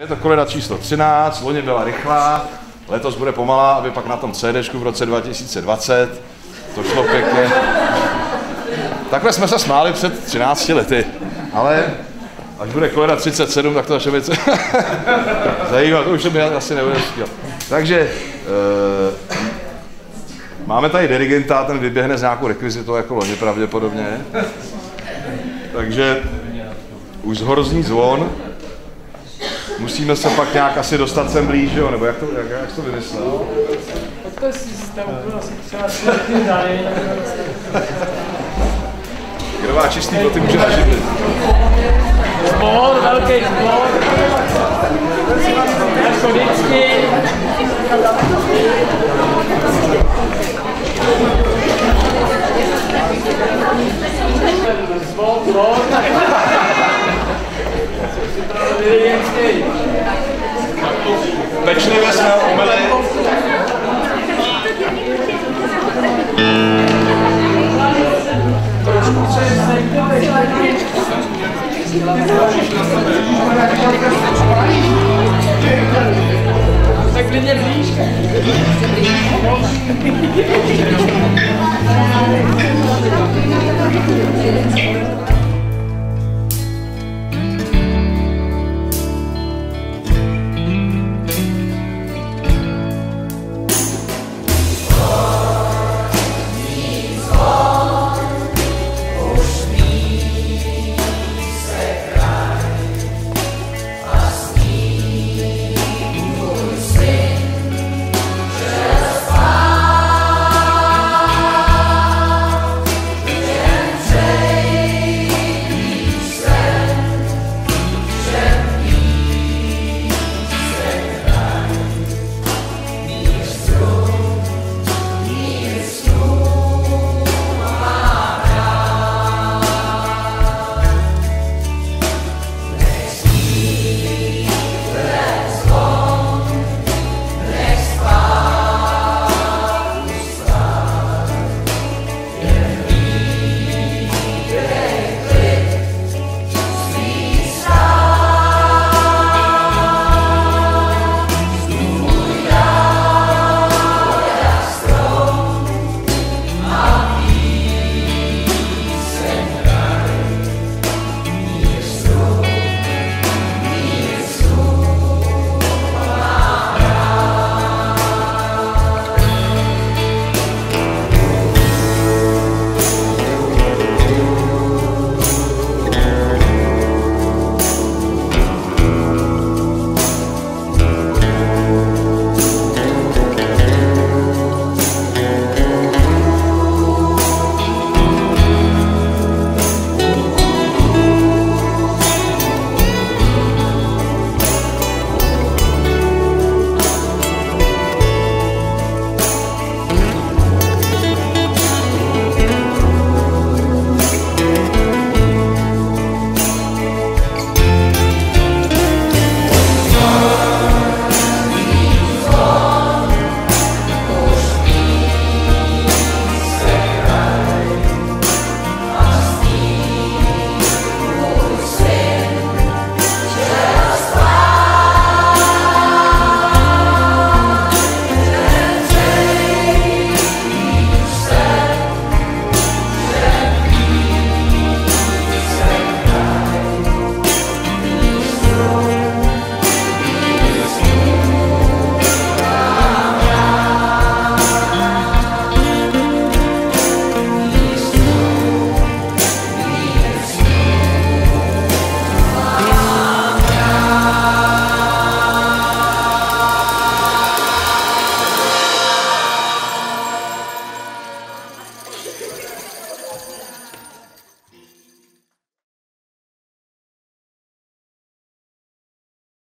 Je to koleda číslo 13, loni byla rychlá, letos bude pomalá, aby pak na tom CD v roce 2020 to šlo pěkně. Takhle jsme se smáli před 13 lety, ale až bude koleda 37, tak to začne být zajímat, to už se mi asi nebude stíhat. Takže e, máme tady dirigenta, ten vyběhne s nějakou rekvizitou jako loni pravděpodobně. Takže už zhorzní zvon, musíme se pak nějak asi dostat sem blíž, jo? nebo jak to, jak, jak to vymyslel? Tak to je systém, asi třeba. Kdo má čistý boty, může naživit. Zbor, velký zbor. Jako vždycky. Zbor, zbor. Pečlivě jsme ho umyli. Tak klidně blíž.